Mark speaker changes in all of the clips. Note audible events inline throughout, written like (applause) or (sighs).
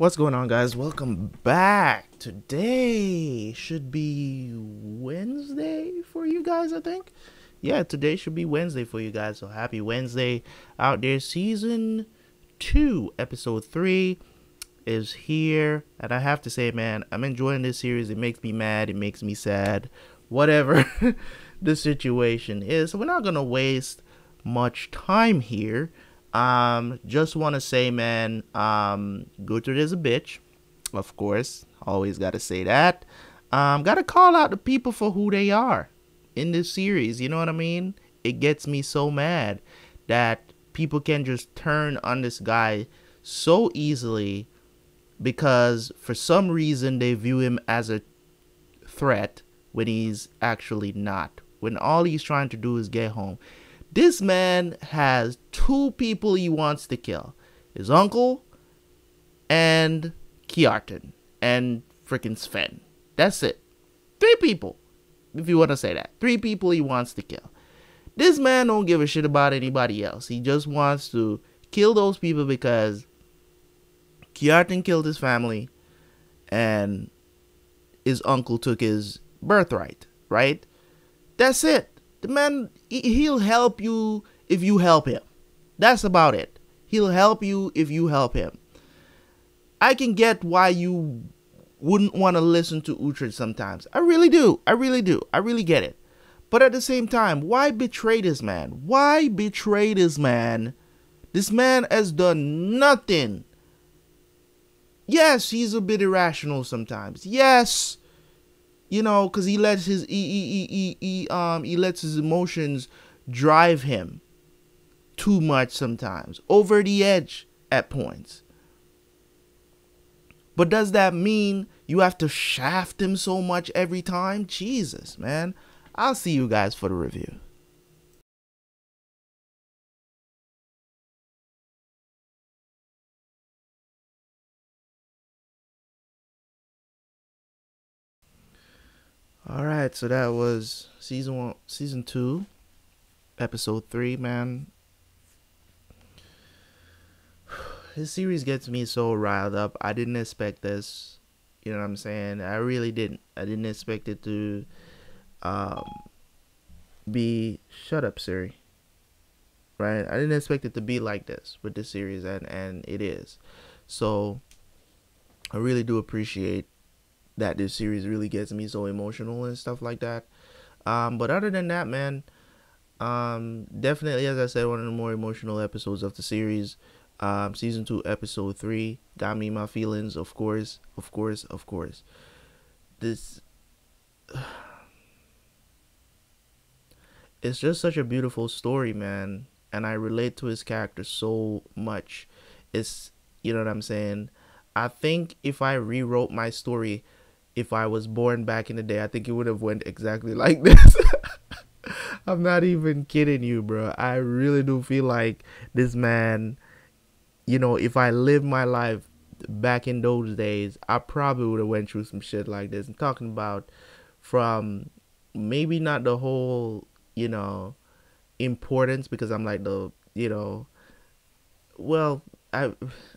Speaker 1: What's going on, guys? Welcome back. Today should be Wednesday for you guys, I think. Yeah, today should be Wednesday for you guys. So happy Wednesday out there. Season 2, episode 3 is here. And I have to say, man, I'm enjoying this series. It makes me mad, it makes me sad. Whatever (laughs) the situation is. So we're not going to waste much time here. Um, just want to say, man, um, is a bitch, of course. Always got to say that. Um, got to call out the people for who they are in this series. You know what I mean? It gets me so mad that people can just turn on this guy so easily because for some reason they view him as a threat when he's actually not. When all he's trying to do is get home. This man has two people he wants to kill his uncle and Kjartan and freaking Sven. That's it. Three people, if you want to say that. Three people he wants to kill. This man don't give a shit about anybody else. He just wants to kill those people because Kjartan killed his family and his uncle took his birthright, right? That's it. The man, he'll help you if you help him. That's about it. He'll help you if you help him. I can get why you wouldn't want to listen to Uhtred sometimes. I really do. I really do. I really get it. But at the same time, why betray this man? Why betray this man? This man has done nothing. Yes, he's a bit irrational sometimes. Yes, you know, because he lets his he, he, he, he, um he lets his emotions drive him too much sometimes, over the edge at points. But does that mean you have to shaft him so much every time? Jesus, man. I'll see you guys for the review. All right, so that was season one, season two, episode three. Man, (sighs) this series gets me so riled up. I didn't expect this. You know what I'm saying? I really didn't. I didn't expect it to um, be. Shut up, Siri. Right? I didn't expect it to be like this with this series, and and it is. So I really do appreciate that this series really gets me so emotional and stuff like that. Um, but other than that, man, um, definitely, as I said, one of the more emotional episodes of the series. Um, season two, episode three, got me my feelings. Of course, of course, of course. This, (sighs) it's just such a beautiful story, man, and I relate to his character so much. It's, you know what I'm saying. I think if I rewrote my story if I was born back in the day, I think it would have went exactly (laughs) like this. I'm not even kidding you, bro. I really do feel like this man, you know, if I lived my life back in those days, I probably would have went through some shit like this. I'm talking about from maybe not the whole, you know, importance because I'm like the, you know, well, I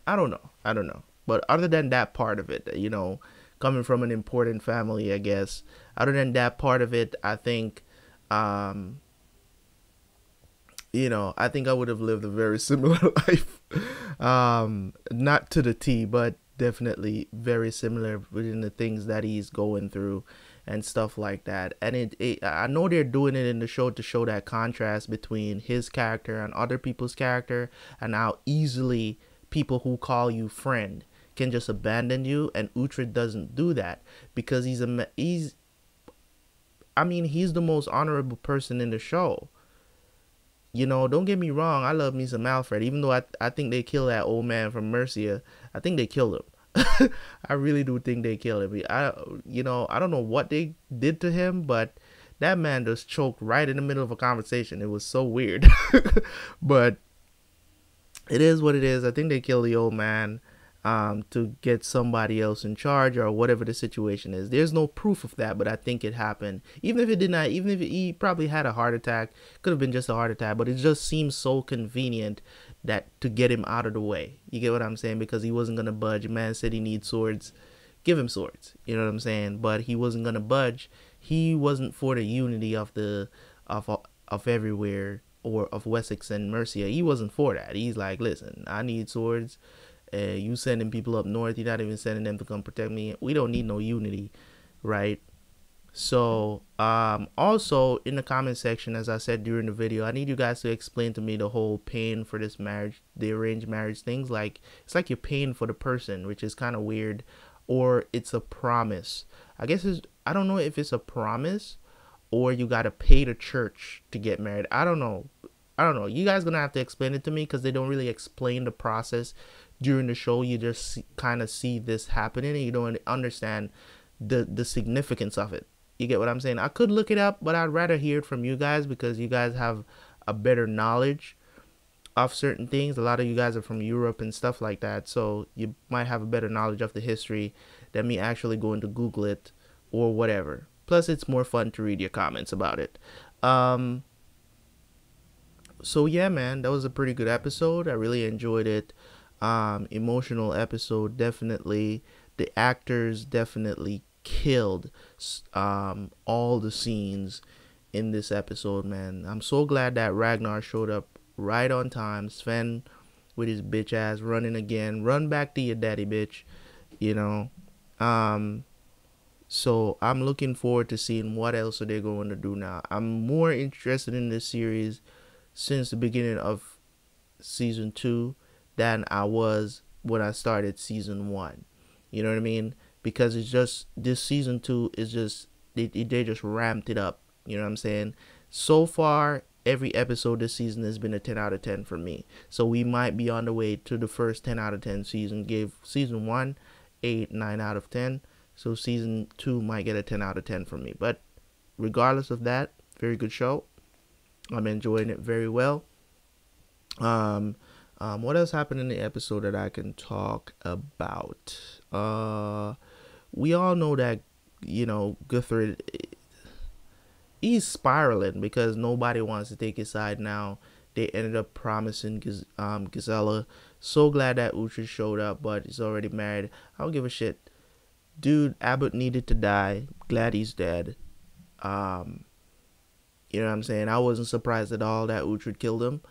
Speaker 1: I don't know. I don't know. But other than that part of it, you know, coming from an important family, I guess. Other than that part of it, I think, um, you know, I think I would have lived a very (laughs) similar life. um, not to the T, but definitely very similar within the things that he's going through and stuff like that. And it, it, I know they're doing it in the show to show that contrast between his character and other people's character, and how easily people who call you friend can just abandon you, and Uhtred doesn't do that because he's a he's. I mean, he's the most honorable person in the show. You know, don't get me wrong. I love me some Alfred, even though I I think they killed that old man from Mercia. I think they killed him. (laughs) I really do think they killed him. I, you know, I don't know what they did to him, but that man just choked right in the middle of a conversation. It was so weird, (laughs) but it is what it is. I think they killed the old man. Um, to get somebody else in charge or whatever the situation is. There's no proof of that, but I think it happened. Even if it did not, even if he probably had a heart attack, could have been just a heart attack, but it just seems so convenient that to get him out of the way. You get what I'm saying? Because he wasn't gonna budge. Man said he needs swords. Give him swords. You know what I'm saying? But he wasn't gonna budge. He wasn't for the unity of the of of everywhere or of Wessex and Mercia. He wasn't for that. He's like, listen, I need swords you sending people up north, you're not even sending them to come protect me. We don't need no unity, right? So, um, also in the comment section, as I said during the video, I need you guys to explain to me the whole paying for this marriage, the arranged marriage things. Like, it's like you're paying for the person, which is kind of weird, or it's a promise. I guess it's, I don't know if it's a promise or you got to pay the church to get married. I don't know. I don't know. You guys gonna have to explain it to me because they don't really explain the process during the show you just kind of see this happening and you don't understand the the significance of it. You get what i'm saying? I could look it up but i'd rather hear it from you guys because you guys have a better knowledge of certain things. A lot of you guys are from europe and stuff like that so you might have a better knowledge of the history than me actually going to google it or whatever. Plus it's more fun to read your comments about it. Um so yeah man that was a pretty good episode. I really enjoyed it um, emotional episode. Definitely, the actors definitely killed um, all the scenes in this episode, man. I'm so glad that Ragnar showed up right on time. Sven with his bitch ass running again. Run back to your daddy, bitch. You know. Um, so I'm looking forward to seeing what else are they going to do now. I'm more interested in this series since the beginning of season two than I was when I started season one. You know what I mean? Because it's just this season two is just they they just ramped it up. You know what I'm saying? So far, every episode this season has been a 10 out of 10 for me. So we might be on the way to the first 10 out of 10 season. Gave season one 8, 9 out of 10. So season two might get a 10 out of 10 from me. But regardless of that, very good show. I'm enjoying it very well. Um, um, what else happened in the episode that I can talk about? Uh, we all know that you know Guthred he's spiraling because nobody wants to take his side now. They ended up promising um, Gisela. So glad that Uhtred showed up, but he's already married. I don't give a shit. Dude, Abbot needed to die. Glad he's dead. Um, you know what I'm saying? I wasn't surprised at all that Uhtred killed him.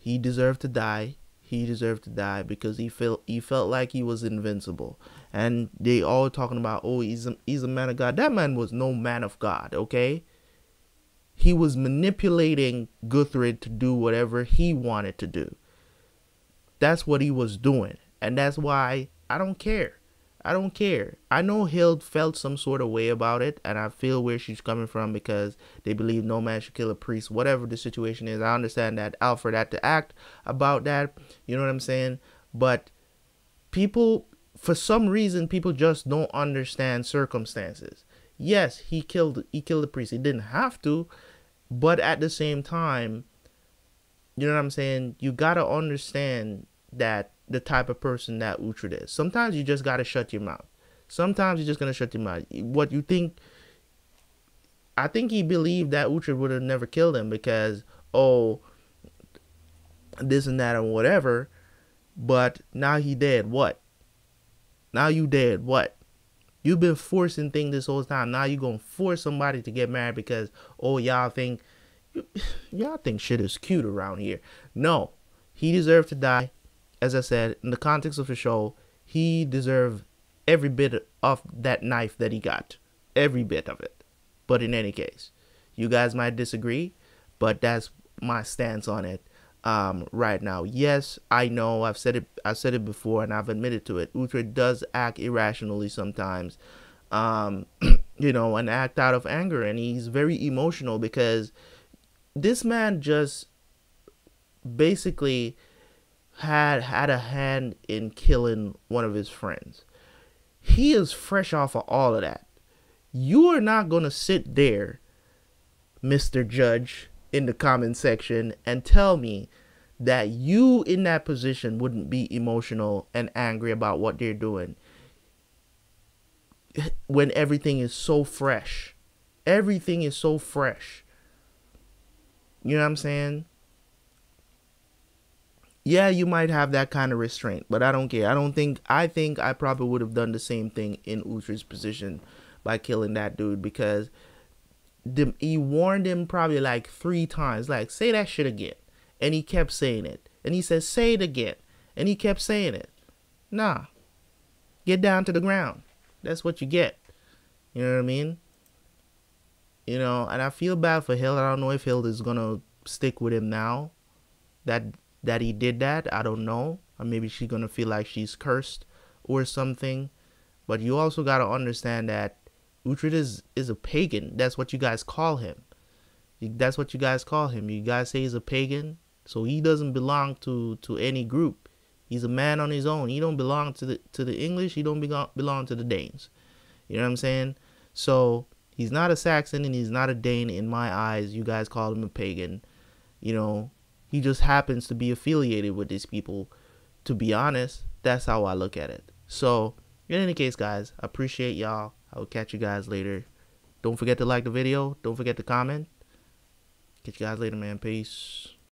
Speaker 1: He deserved to die he deserved to die because he felt he felt like he was invincible. And they all talking about, oh, he's a, he's a man of God. That man was no man of God, okay? He was manipulating Guthred to do whatever he wanted to do. That's what he was doing. And that's why I don't care. I don't care. I know Hild felt some sort of way about it, and I feel where she's coming from because they believe no man should kill a priest, whatever the situation is. I understand that Alfred had to act about that. You know what I'm saying? But people, for some reason, people just don't understand circumstances. Yes, he killed he killed the priest. He didn't have to, but at the same time, you know what I'm saying? You gotta understand that the type of person that Uhtred is. Sometimes you just gotta shut your mouth. Sometimes you're just gonna shut your mouth. What you think? I think he believed that Uhtred would have never killed him because oh, this and that and whatever. But now he dead. What? Now you dead. What? You've been forcing things this whole time. Now you gonna force somebody to get married because oh y'all think (sighs) y'all think shit is cute around here. No, he deserved to die as I said, in the context of the show, he deserved every bit of that knife that he got. Every bit of it. But in any case, you guys might disagree, but that's my stance on it um, right now. Yes, I know I've said it I've said it before and I've admitted to it. Uhtred does act irrationally sometimes. Um, (clears throat) you know, and act out of anger and he's very emotional because this man just basically had had a hand in killing one of his friends. He is fresh off of all of that. You are not going to sit there, Mr. Judge, in the comment section and tell me that you in that position wouldn't be emotional and angry about what they're doing when everything is so fresh. Everything is so fresh. You know what I'm saying? Yeah, you might have that kind of restraint, but I don't care. I don't think I think I probably would have done the same thing in Uhtred's position by killing that dude because the, he warned him probably like three times, like say that shit again, and he kept saying it, and he said say it again, and he kept saying it. Nah, get down to the ground. That's what you get. You know what I mean? You know, and I feel bad for Hild. I don't know if Hild is gonna stick with him now. That that he did that, I don't know. Or maybe she's gonna feel like she's cursed or something. But you also gotta understand that Uhtred is is a pagan. That's what you guys call him. That's what you guys call him. You guys say he's a pagan, so he doesn't belong to to any group. He's a man on his own. He don't belong to the to the English. He don't belong belong to the Danes. You know what I'm saying? So he's not a Saxon and he's not a Dane in my eyes. You guys call him a pagan. You know, he just happens to be affiliated with these people. To be honest, that's how I look at it. So in any case, guys, I appreciate y'all. I will catch you guys later. Don't forget to like the video. Don't forget to comment. Catch you guys later, man. Peace.